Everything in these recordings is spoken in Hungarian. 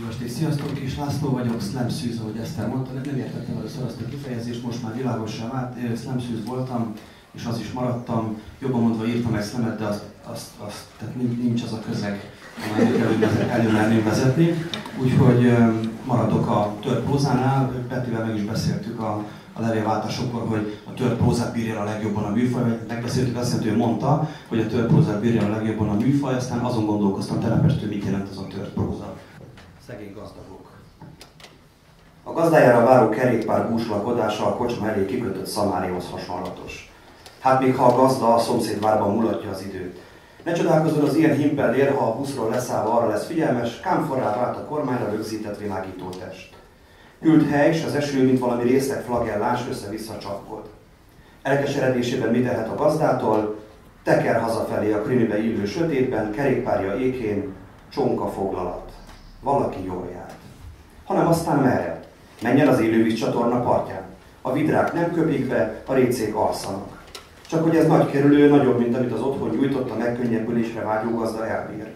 Jó estét, sziasztok, Kis László vagyok, Slam Szűz, ahogy Eszter mondta, nem értettem először azt a kifejezést, most már világosan vált, Slam Szűz voltam, és az is maradtam, jobban mondva írtam egy szlemet, de azt, azt, azt tehát nincs az a közeg, amelyet előmerném vezetni. Úgyhogy maradok a tört prózánál, Petivel meg is beszéltük a, a levélváltásokor, hogy a tört prózát bírja a legjobban a műfaj, megbeszéltük azt hogy ő mondta, hogy a tört prózát bírja a legjobban a műfaj, aztán azon gondolkoztam telepestől, mit jelent az a tört próza. Szegény gazdagok. A gazdájára váró kerékpár búslakodása a kocsma elé kikötött szamárihoz hasonlatos. Hát még ha a gazda a szomszédvárban mulatja az időt. Ne csodálkozzon az ilyen himpellér, ha a buszról leszállva arra lesz figyelmes, kámforrá vált a kormányra rögzített világító test. Ült hely, és az eső, mint valami részleg flagellás, össze-vissza csapkod. Elkeseredésében mit tehet a gazdától, teker hazafelé a krimibe illő sötétben, kerékpárja ékén, csonka foglalat. Valaki jól járt. Hanem aztán merre? Menjen az élővíz csatorna partján. A vidrák nem köpik be, a récék alszanak. Csak hogy ez nagy kerülő, nagyobb, mint amit az otthon nyújtott, a megkönnyebbülésre vágyó gazda elbír.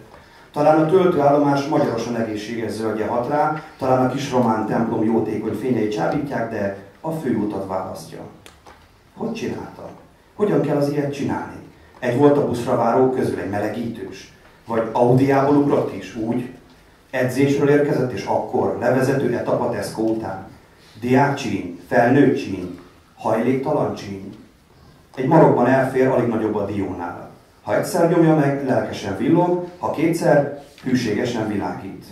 Talán a töltőállomás magyarosan egészséges zöldje hat rá, talán a kis román templom jótékony fényei csábítják, de a főutat választja. Hogy csinálta? Hogyan kell az ilyet csinálni? Egy volt a buszra váró közül egy melegítős. Vagy Audiából ugrott is, úgy? Edzésről érkezett, és akkor levezető etap a Tesco után. Diákcsíny, felnőtt csíny, hajléktalan csíny. Egy marokban elfér, alig nagyobb a diónál. Ha egyszer nyomja meg, lelkesen villog, ha kétszer, hűségesen világít.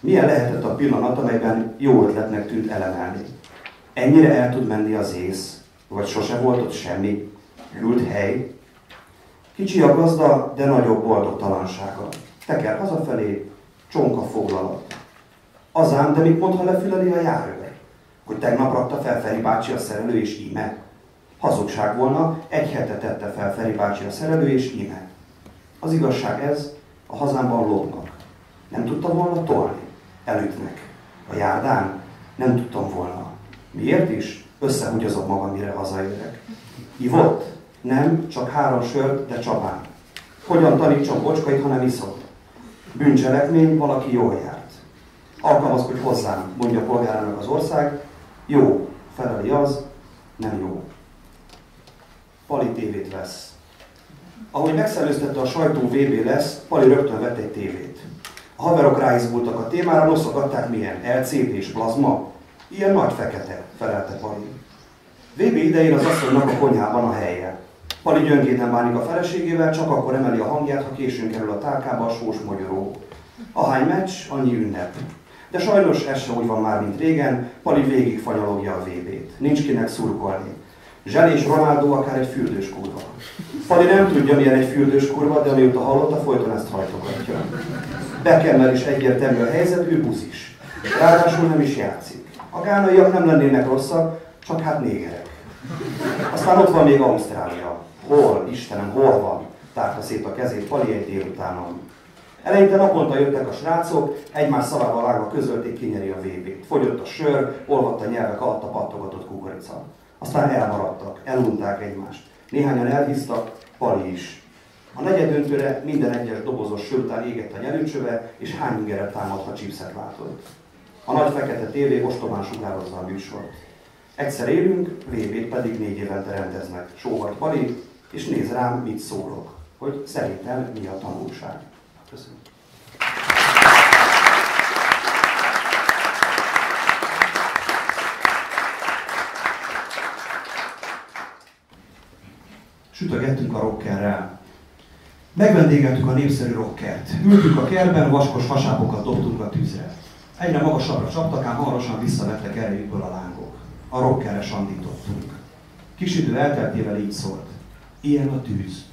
Milyen lehetett a pillanat, amelyben jó ötletnek tűnt elemelni? Ennyire el tud menni az ész, vagy sose volt ott semmi, hűlt hely. Kicsi a gazda, de nagyobb boldogtalansága. Teker hazafelé, csonka foglalat. Azám, de mit mond, ha lefüleli a járőr? Hogy tegnap rakta fel Feri bácsi a szerelő és íme? Hazugság volna, egy hete tette fel Feri bácsi a szerelő, és íme. Az igazság ez, a hazámban lógnak. Nem tudtam volna tolni. Elütnek. A járdán nem tudtam volna. Miért is? Összehugyazok magam, mire hazaérek. Ivott? Nem, csak három sört, de csapán. Hogyan tanítsam bocskait, ha nem iszom? Bűncselekmény, valaki jól járt. Alkalmazkodj hozzám, mondja a polgárának az ország. Jó, feleli az, nem jó. Pali tévét vesz. Ahogy megszellőztette a sajtó VB lesz, Pali rögtön vett egy tévét. A haverok ráizgultak a témára, noszogatták milyen, LCD és plazma. Ilyen nagy fekete, felelte Pali. VB idején az asszonynak a konyhában a helye. Pali gyöngéden bánik a feleségével, csak akkor emeli a hangját, ha későn kerül a tálkába a sós magyaró. Ahány meccs, annyi ünnep. De sajnos ez sem úgy van már, mint régen, Pali végig fanyalogja a VB-t. Nincs kinek szurkolni. Zsel és Ronaldo akár egy fürdős kurva. Pali nem tudja, milyen egy fürdős kurva, de amióta hallotta, folyton ezt hajtogatja. Bekemmel is egyértelmű a helyzet, ő buzis. Ráadásul nem is játszik. A gánaiak nem lennének rosszak, csak hát négerek. Aztán ott van még Ausztrália. Hol, Istenem, hol van? Tárta szét a kezét Pali egy délutánon. Eleinte naponta jöttek a srácok, egymás szavával vágva közölték, kinyeri a VB-t. Fogyott a sör, olvadt a nyelvek alatt a pattogatott kukorica. Aztán elmaradtak, elunták egymást. Néhányan elhíztak, Pali is. A negyedöntőre minden egyes dobozos sör után égett a nyelőcsöve, és hány ingeret támadt, ha chipset látott. A nagy fekete tévé ostobán sugározza a műsort. Egyszer élünk, vb pedig négy évente rendeznek. Sóhajt Pali, és néz rám, mit szólok, hogy szerintem mi a tanulság. Köszönöm. Sütögettünk a rockerrel. Megvendégeltük a népszerű rockert. Ültünk a kertben, vaskos hasápokat dobtunk a tűzre. Egyre magasabbra csaptak, ám hamarosan visszavettek erejükből a lángok. A rockerre sandítottunk. Kis idő elteltével így szólt. Ilyen a tűz.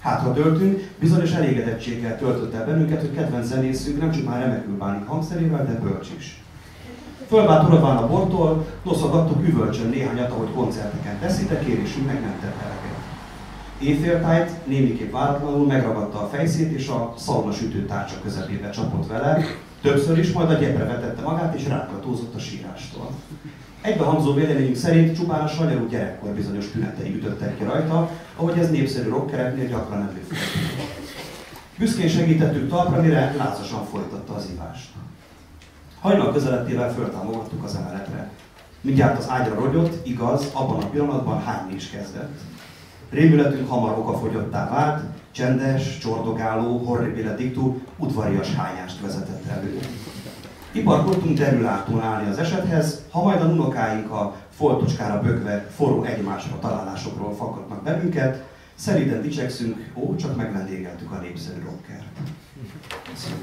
Hát, ha töltünk, bizonyos elégedettséggel töltött el bennünket, hogy kedvenc zenészünk nem csak már remekül bánik hangszerével, de bölcs is. Fölbátorodván a bortól, noszogattuk üvölcsön néhányat, ahogy koncerteken teszi, de kérésünknek nem tett eleget. Éjféltájt némiképp váratlanul megragadta a fejszét, és a szalma sütőtárcsa közepébe csapott vele, többször is, majd a gyepre vetette magát, és rákatózott a sírástól. Egybehangzó véleményünk szerint csupán a sanyarú gyerekkor bizonyos tünetei ütöttek ki rajta, ahogy ez népszerű rockereknél gyakran előfordul. Büszkén segítettük talpra, mire lázasan folytatta az ivást. Hajnal közelettével föltámogattuk az emeletre. Mindjárt az ágyra rogyott, igaz, abban a pillanatban hányni is kezdett. Rémületünk hamar okafogyottá vált, csendes, csordogáló, horribile diktu, udvarias hányást vezetett elő. Iparkodtunk derülátón állni az esethez, ha majd a unokáink a foltocskára bökve forró egymásra találásokról fakadnak bennünket, szeriden dicsekszünk, ó, csak megvendégeltük a népszerű rockert. Köszönöm.